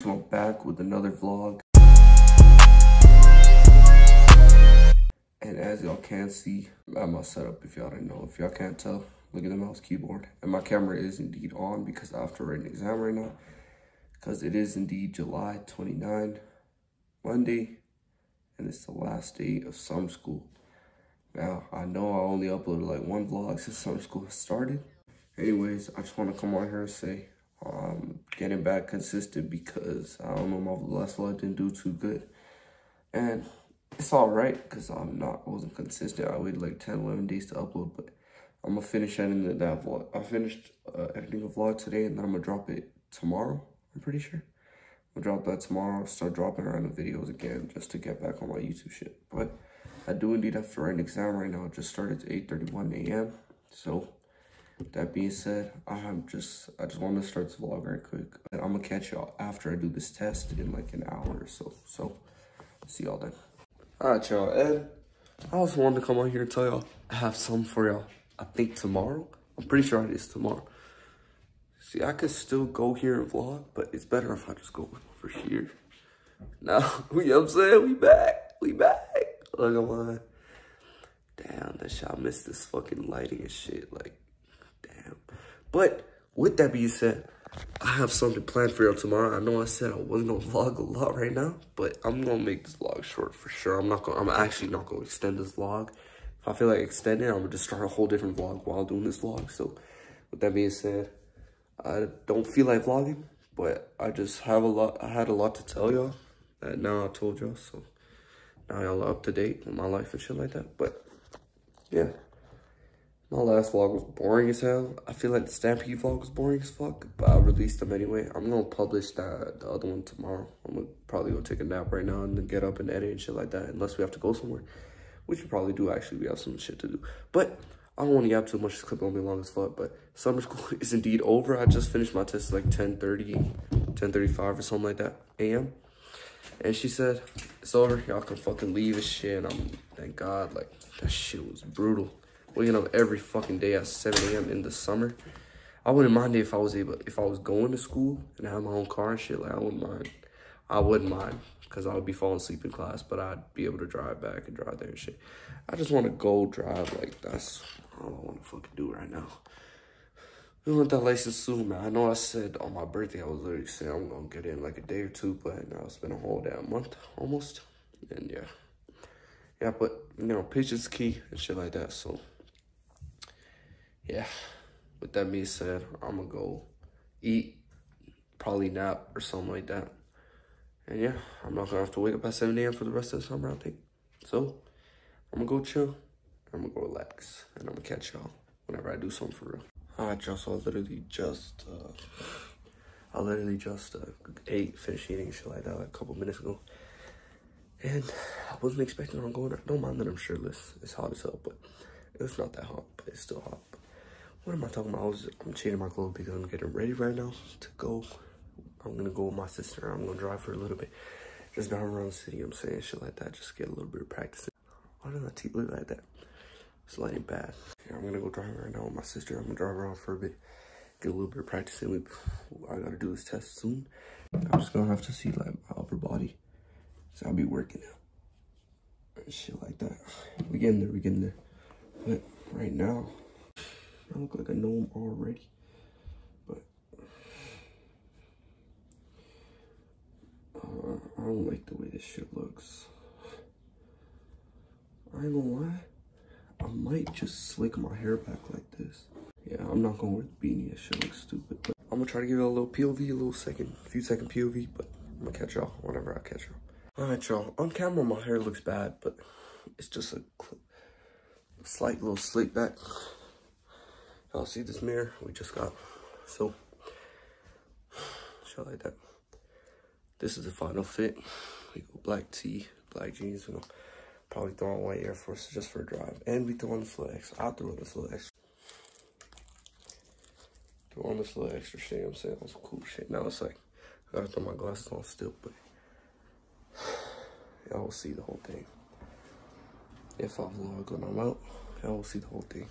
So I'm back with another vlog. And as y'all can see, at my setup, if y'all didn't know, if y'all can't tell, look at the mouse keyboard. And my camera is indeed on because I have to write an exam right now. Because it is indeed July 29, Monday, and it's the last day of summer school. Now, I know I only uploaded like one vlog since summer school started. Anyways, I just want to come on here and say um, getting back consistent because I don't know, my last vlog didn't do too good. And it's all right because I'm not, I wasn't consistent. I waited like 10, 11 days to upload, but I'm going to finish editing that vlog. I finished uh, editing a vlog today and then I'm going to drop it tomorrow, I'm pretty sure. I'll drop that tomorrow, start dropping random videos again just to get back on my YouTube shit. But I do indeed have to write an exam right now. It just started at 8.31 a.m. So that being said, I'm just, I just want to start this vlog right quick. And I'm going to catch y'all after I do this test in like an hour or so. So, see y'all then. All right, y'all. And I also wanted to come on here and tell y'all I have some for y'all. I think tomorrow. I'm pretty sure it is tomorrow. See, I could still go here and vlog, but it's better if I just go over here. Now, you know I'm saying? We back. We back. Look at mine. Damn, that shit, I missed this fucking lighting and shit. Like. But with that being said, I have something planned for y'all tomorrow. I know I said I wasn't gonna vlog a lot right now, but I'm gonna make this vlog short for sure. I'm not gonna, I'm actually not gonna extend this vlog. If I feel like extending, I'm gonna just start a whole different vlog while doing this vlog. So with that being said, I don't feel like vlogging, but I just have a lot, I had a lot to tell y'all that now I told y'all. So now y'all are up to date with my life and shit like that. But yeah. My last vlog was boring as hell. I feel like the Stampede vlog was boring as fuck, but I released them anyway. I'm gonna publish that the other one tomorrow. I'm gonna probably go take a nap right now and then get up and edit and shit like that, unless we have to go somewhere, which we probably do actually. We have some shit to do, but I don't want to yap too much. This clip gonna be long as fuck. But summer school is indeed over. I just finished my test like 10:30, 10:35 or something like that a.m. And she said it's over. Y'all can fucking leave and shit. And I'm thank God. Like that shit was brutal waking up every fucking day at 7 a.m. in the summer. I wouldn't mind if I was able, if I was going to school and I had my own car and shit, like I wouldn't mind. I wouldn't mind because I would be falling asleep in class, but I'd be able to drive back and drive there and shit. I just want to go drive, like that's all I want to fucking do right now. We want that license soon, man. I know I said on my birthday, I was literally saying I'm to get in like a day or two, but now it's been a whole damn month almost. And yeah. Yeah, but, you know, patience key and shit like that, so yeah, with that being said, I'm gonna go eat, probably nap or something like that. And yeah, I'm not gonna have to wake up at 7 a.m. for the rest of the summer, I think. So, I'm gonna go chill, I'm gonna go relax, and I'm gonna catch y'all whenever I do something for real. Alright, y'all, so I literally just, uh, I literally just uh, ate, finished eating shit like that like a couple minutes ago. And I wasn't expecting on going, don't mind that I'm shirtless. It's hot as hell, but it's not that hot, but it's still hot. What am I talking about? I was, I'm changing my clothes because I'm getting ready right now to go. I'm gonna go with my sister. I'm gonna drive for a little bit. Just drive around the city, I'm saying shit like that. Just get a little bit of practice. Why does my teeth look like that? It's lighting bad. Yeah, I'm gonna go drive right now with my sister. I'm gonna drive around for a bit. Get a little bit of practice in. I gotta do this test soon. I'm just gonna have to see like my upper body. So I'll be working out. And shit like that. We getting there, we getting there. But right now, I look like a gnome already. But uh, I don't like the way this shit looks. I ain't gonna lie. I might just slick my hair back like this. Yeah, I'm not gonna wear the beanie. That shit looks stupid. But I'm gonna try to give it a little POV, a little second, few second POV. But I'm gonna catch y'all whenever I catch y'all. All right, y'all. On camera, my hair looks bad, but it's just a slight little slick back. Y'all see this mirror we just got? So, like that. This is the final fit. We go black tee, black jeans. We gonna probably throw on white Air Force just for a drive. And we throw on the extra. I'll throw on the extra. Throw on this little extra shit, I'm saying? On some cool shit. Now it's like, I gotta throw my glasses on still, but y'all will see the whole thing. If I vlog when I'm out, y'all will see the whole thing.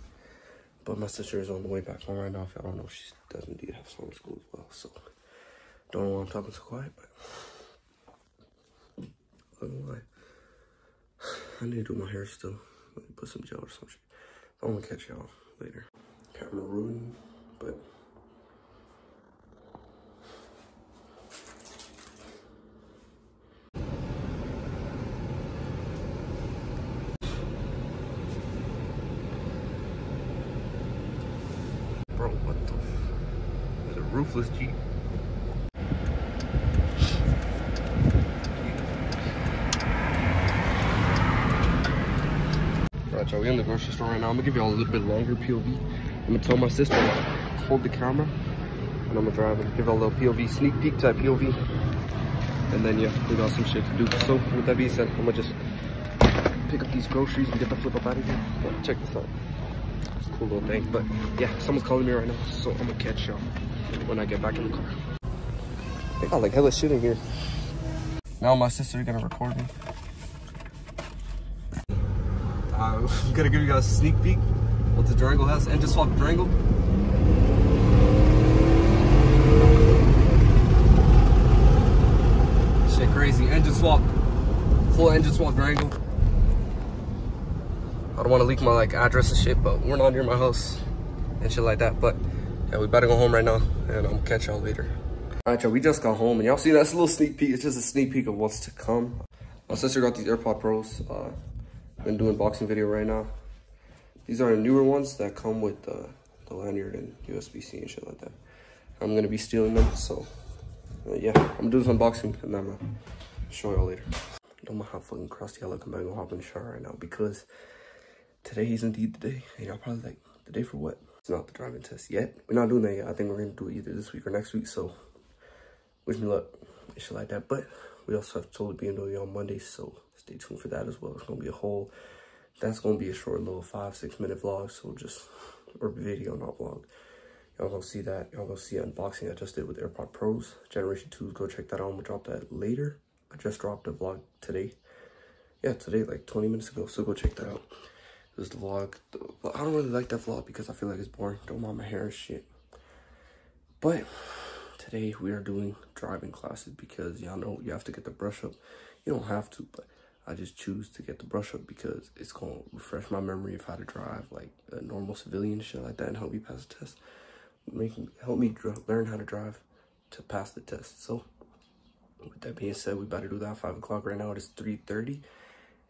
But my sister is on the way back home right now. If y'all don't know, she does indeed have summer school as well. So Don't know why I'm talking so quiet, but I don't know why. I need to do my hair still. Let me put some gel or some shit. I'm gonna catch y'all later. Camera ruined, but Bro, what the? It's a roofless Jeep. Alright, y'all, we in the grocery store right now. I'm gonna give y'all a little bit longer POV. I'm gonna tell my sister to hold the camera, and I'm gonna drive and give y'all a little POV, sneak peek type POV. And then, yeah, we got some shit to do. So, with that being said, I'm gonna just pick up these groceries and get the flip up out of here. But check this out. It's a cool little thing. But, yeah, someone's calling me right now, so I'm gonna catch y'all when I get back in the car. They got like hella shit in here. Now my sister gonna record me. Uh, I'm gonna give you guys a sneak peek what the Durango has. Engine swap Durango. Shit crazy. Engine swap. Full engine swap Durango. I don't want to leak my like address and shit, but we're not near my house and shit like that. But yeah, we better go home right now and I'm catch y'all later. All right, y'all, we just got home and y'all see that's a little sneak peek. It's just a sneak peek of what's to come. My sister got these AirPod Pros. Uh, been doing boxing video right now. These are the newer ones that come with uh, the lanyard and USB-C and shit like that. I'm gonna be stealing them, so uh, yeah, I'm gonna do this unboxing and I'm gonna show y'all later. Don't mind how fucking crusty I look. I'm gonna go hop in the shower right now because today is indeed the day. And y'all probably like, the day for what? Not the driving test yet. We're not doing that yet. I think we're gonna do it either this week or next week, so wish me luck and shit like that. But we also have totally BMW on Monday, so stay tuned for that as well. It's gonna be a whole, that's gonna be a short little five, six minute vlog, so just, or video, not vlog. Y'all gonna see that. Y'all gonna see unboxing I just did with AirPod Pros. Generation 2, go check that out. I'm gonna drop that later. I just dropped a vlog today. Yeah, today, like 20 minutes ago, so go check that out. This vlog. I don't really like that vlog because I feel like it's boring. Don't mind my hair and shit. But today we are doing driving classes because y'all know you have to get the brush up. You don't have to, but I just choose to get the brush up because it's gonna refresh my memory of how to drive like a normal civilian shit like that and help me pass the test. Make help me learn how to drive to pass the test. So with that being said, we better do that. Five o'clock right now. It is three thirty,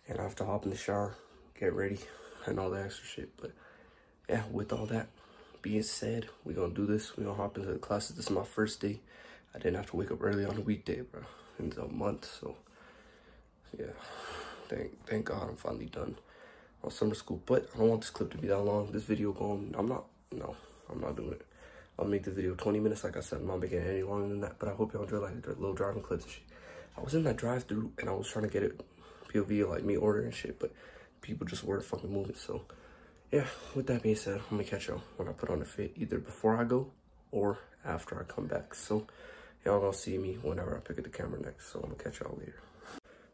and I have to hop in the shower, get ready, and all that extra shit. But yeah, with all that being said, we gonna do this. We gonna hop into the classes. This is my first day. I didn't have to wake up early on a weekday, bro, in a month. So yeah, thank thank God I'm finally done on summer school. But I don't want this clip to be that long. This video going. I'm not. No, I'm not doing it. I'll make the video 20 minutes. Like I said, I'm not making it any longer than that. But I hope y'all enjoy like the little driving clips and shit. I was in that drive-through and I was trying to get it POV like me ordering shit, but people just weren't fucking moving. So yeah, with that being said, I'm gonna catch y'all when I put on the fit, either before I go or after I come back. So y'all gonna see me whenever I pick up the camera next. So I'm gonna catch y'all later.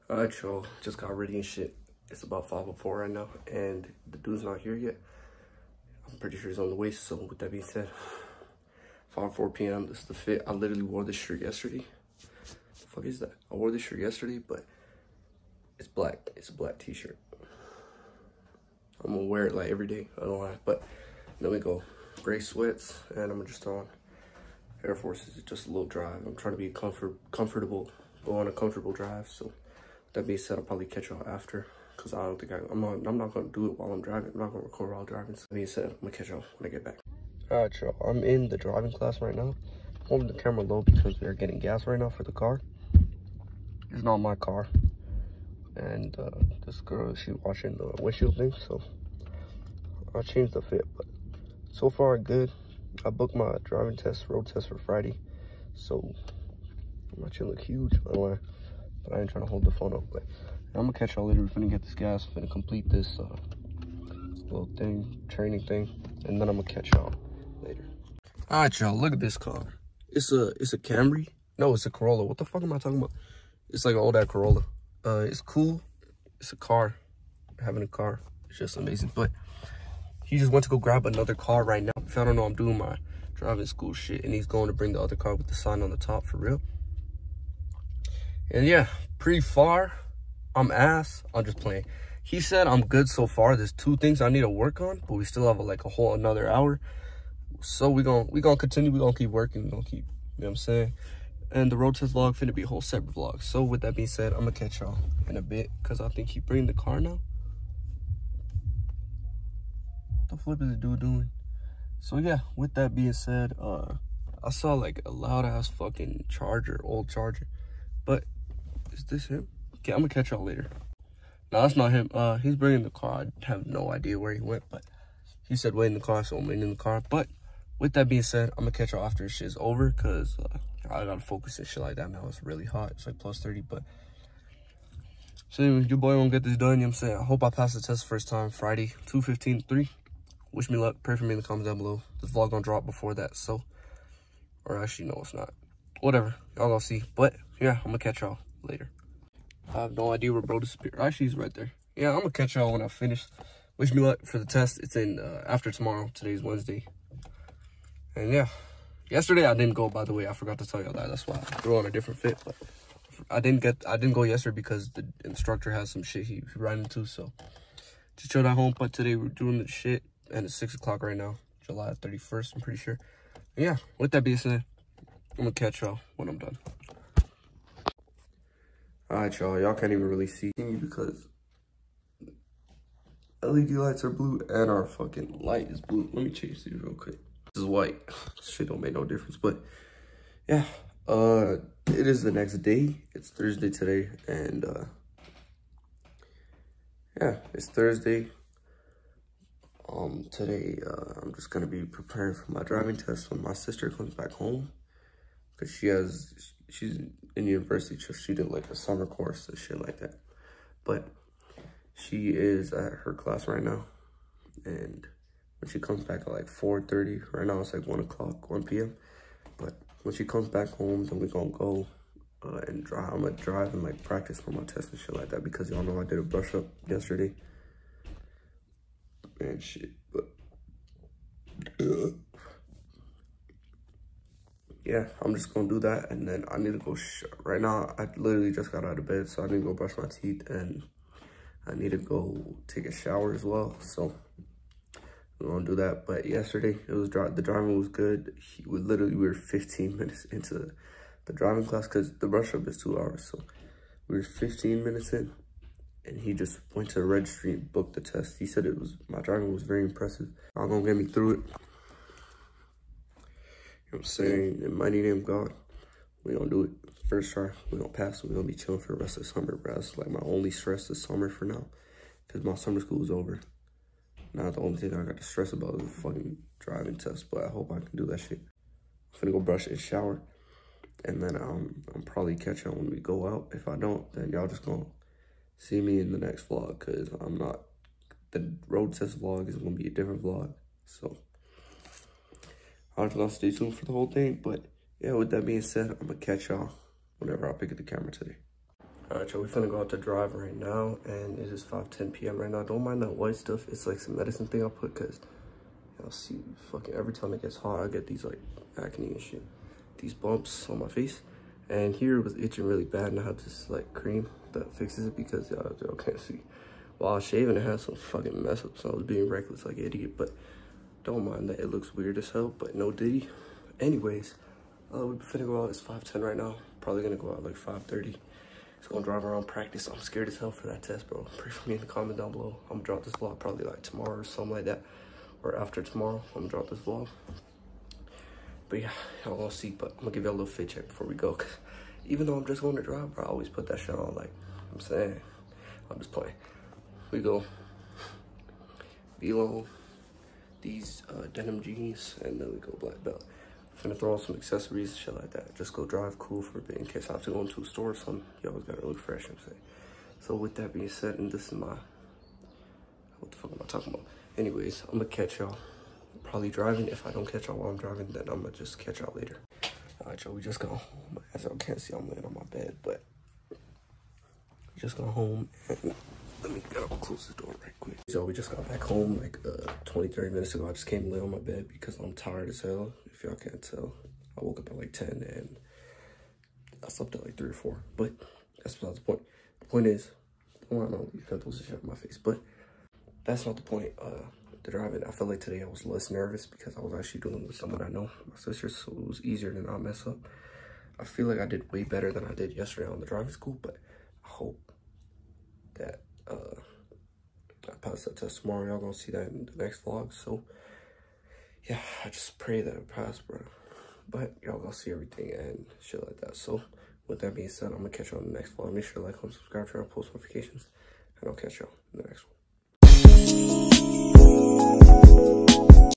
All right, y'all, just got ready and shit. It's about five 5.04 right now, and the dude's not here yet. I'm pretty sure he's on the way, so with that being said, 5.04 p.m., this is the fit. I literally wore this shirt yesterday. The fuck is that? I wore this shirt yesterday, but it's black. It's a black t-shirt. I'm gonna wear it like every day, I don't lie. But then we go gray sweats, and I'm just on Air Forces, just a little drive. I'm trying to be comfort comfortable, go on a comfortable drive, so that being said, I'll probably catch y'all after because I don't think I, I'm not, I'm not to do it while I'm driving. I'm not to record while driving. So that being said, I'm to catch y'all when I get back. All right, y'all. I'm in the driving class right now. Holding the camera low because we are getting gas right now for the car. It's not my car. And uh, this girl, she watching the windshield thing. So I changed the fit. But so far, good. I booked my driving test, road test for Friday. So my chin look huge. Lie but I ain't trying to hold the phone up. But I'm gonna catch y'all later. We're finna get this gas, finna complete this uh, little thing, training thing, and then I'm gonna catch y'all later. All right, y'all, look at this car. It's a it's a Camry. No, it's a Corolla. What the fuck am I talking about? It's like an old Corolla. Uh, it's cool. It's a car. Having a car, it's just amazing. But he just went to go grab another car right now. If I don't know, I'm doing my driving school shit. And he's going to bring the other car with the sign on the top for real. And yeah, pretty far. I'm ass. I'm just playing. He said I'm good so far. There's two things I need to work on, but we still have like a whole another hour. So we're gonna we gonna continue. we're gonna keep working. we're gonna keep. You know what I'm saying? And the road test vlog finna be a whole separate vlog. So with that being said, I'm gonna catch y'all in a bit because I think he bring the car now. What the flip is the dude doing? So yeah, with that being said, uh, I saw like a loud ass fucking charger, old charger. But is this him? Okay, I'm gonna catch y'all later. No, that's not him. Uh, he's bringing the car. I have no idea where he went, but he said wait in the car, so I'm waiting in the car. But with that being said, I'm gonna catch y'all after this shit's over, cause uh, I gotta focus and shit like that now. It's really hot. It's like plus 30, but so anyway, your boy won't get this done. You know what I'm saying? I hope I pass the test first time Friday, 215 3. Wish me luck. Pray for me in the comments down below. This vlog gonna drop before that, so or actually no, it's not. Whatever. Y'all gonna see. But yeah, I'm gonna catch y'all later. I have no idea where bro disappeared. Actually, he's right there. Yeah, I'm gonna catch y'all when I finish. Wish me luck for the test. It's in uh, after tomorrow. Today's Wednesday. And yeah, yesterday I didn't go. By the way, I forgot to tell y'all that. That's why I threw on a different fit. But I didn't get. I didn't go yesterday because the instructor has some shit he, he ran into. So just chilled at home. But today we're doing the shit, and it's six o'clock right now, July 31st. I'm pretty sure. And yeah. With that being said, I'm gonna catch y'all when I'm done. All right, y'all. Y'all can't even really see me because LED lights are blue and our fucking light is blue. Let me change these real quick. Is white. Shit don't make no difference, but yeah. Uh, it is the next day. It's Thursday today, and uh, yeah, it's Thursday. Um, today, uh, I'm just gonna be preparing for my driving test when my sister comes back home, cause she has she's in university, so she did like a summer course and shit like that. But she is at her class right now, and when she comes back at like 4.30, right now it's like 1 o'clock, 1 p.m. But when she comes back home, then we're gonna go uh, and drive. I'm gonna drive and like practice for my test and shit like that because y'all know I did a brush up yesterday. And shit, but yeah, I'm just gonna do that, and then I need to go. right now, I literally just got out of bed, so I need to go brush my teeth and I need to go take a shower as well. So we're gonna do that. But yesterday it was the driving was good. He, we literally we were 15 minutes into the driving class because the brush up is two hours. So we were 15 minutes in and he just went to the registry and booked the test. He said it was my driving was very impressive. I'm gonna get me through it. You know I'm saying? In mighty name God, we gonna do it first try. We gonna pass. We gonna be chilling for the rest of the summer, bro. That's like my only stress this summer for now, cause my summer school is over. Now the only thing I got to stress about is the fucking driving test, but I hope I can do that shit. I'm finna go brush and shower, and then um, I'm probably catch on when we go out. If I don't, then y'all just gonna see me in the next vlog, cause I'm not. The road test vlog is gonna be a different vlog, so I'm just gonna stay tuned for the whole thing. But yeah, with that being said, I'm gonna catch y'all whenever I pick up the camera today. All right, y'all, we finna go out to drive right now, and it is 5:10 p.m. right now. Don't mind that white stuff. It's like some medicine thing I put, cause y'all see, fucking every time it gets hot, I get these like acne and shit, these bumps on my face. And here it was itching really bad, and I have this like cream that fixes it because y'all, can't see. While shaving, it had some fucking mess up, so I was being reckless like idiot. But don't mind that it looks weird as hell, but no diddy. Anyways, uh, we're finna go out. It's 5:10 right now. Probably gonna go out like 5.30. Just gonna drive around practice. I'm scared as hell for that test, bro. Pray for me in the comment down below. I'm gonna drop this vlog probably like tomorrow or something like that. Or after tomorrow, I'm gonna drop this vlog. But yeah, y'all gonna see. But I'm gonna give y'all a little fit check before we go. Cause even though I'm just going to drive, bro, I always put that shit on. Like, I'm saying, I'm just playing. We go below these uh, denim jeans, and then we go black belt. Gonna throw on some accessories and shit like that. Just go drive cool for a bit in case I have to go into a store or something. You always gotta look fresh, I'm saying. So with that being said, and this is my, what the fuck am I talking about? Anyways, I'm gonna catch y'all. Probably driving. If I don't catch y'all while I'm driving, then I'm gonna just catch y'all later. All right, y'all, we just got home. As y'all can't see, I'm laying on my bed, but we just got home let me close the door right quick. So we just got back home like uh, 20, 30 minutes ago. I just came lay on my bed because I'm tired as hell. If y'all can't tell, I woke up at like 10 and I slept at like 3 or 4. But that's not the point. The point is, well, know. you got those shit on my face. But that's not the point. Uh, the driving, I felt like today I was less nervous because I was actually doing with someone I know, my sister, so it was easier to not mess up. I feel like I did way better than I did yesterday on the driving school, but I hope that uh, I pass that test tomorrow. Y'all gonna see that in the next vlog. So yeah, I just pray that it pass, bro. But y'all gonna see everything and shit like that. So with that being said, I'm gonna catch y'all in the next vlog. Make sure to like, comment, subscribe, turn on post notifications, and I'll catch y'all in the next one.